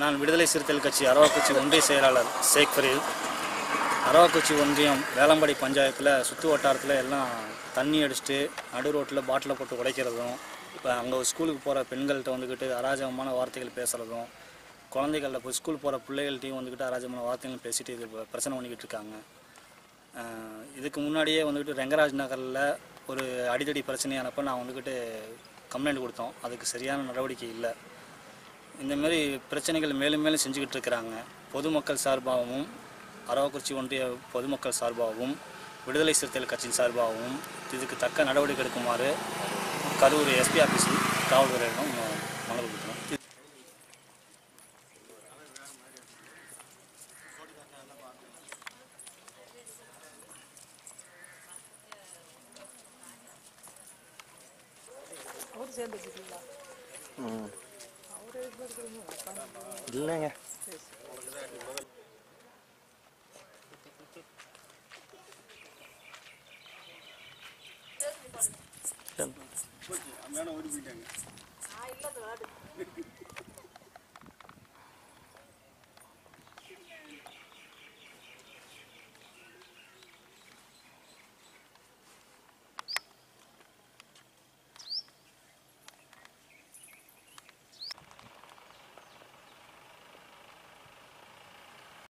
நான் விடுதலை சிறுத்தைகள் கட்சி அரவாக்குச்சி ஒன்றிய செயலாளர் ஷேக் ஃபரீல். அரவாக்குச்சி ஒன்றியம் வேளம்பாடி பஞ்சாயத்தில் சுற்று வட்டாரத்தில் எல்லாம் தண்ணி அடிச்சுட்டு நடு ரோட்டில் பாட்டிலை போட்டு உடைக்கிறதும் இப்போ அங்கே ஸ்கூலுக்கு போகிற பெண்கள்கிட்ட வந்துக்கிட்டு அராஜகமான வார்த்தைகள் பேசுகிறதும் குழந்தைகளில் இப்போ ஸ்கூல் போகிற பிள்ளைகள்ட்டையும் வந்துக்கிட்டு அராஜகமான வார்த்தைகள் பேசிட்டு இது பிரச்சனை பண்ணிக்கிட்டு இருக்காங்க. இதுக்கு முன்னாடியே வந்துக்கிட்டு ரெங்கராஜ் நகரில் ஒரு அடிதடி பிரச்சனையானப்போ நான் வந்துக்கிட்டு கம்ப்ளைண்ட் கொடுத்தோம். அதுக்கு சரியான நடவடிக்கை இல்லை. இந்த மாதிரி பிரச்சனைகள் மேலும் மேலும் செஞ்சுக்கிட்டு இருக்கிறாங்க. பொதுமக்கள் சார்பாகவும் அரவக்குறிச்சி ஒன்றிய பொதுமக்கள் சார்பாகவும் விடுதலை சிறுத்தைகள் கட்சியின் சார்பாகவும் இதுக்கு தக்க நடவடிக்கை எடுக்குமாறு கரூர் எஸ்பி ஆஃபீஸில் காவல்துறையிடம் மனு கொடுத்தோம் அவர் சேர்ந்து வச்சுட்டீங்களா ம். இல்லைங்க. எதுக்கு இருக்கிறீங்க இல்லைங்க நான் இல்லை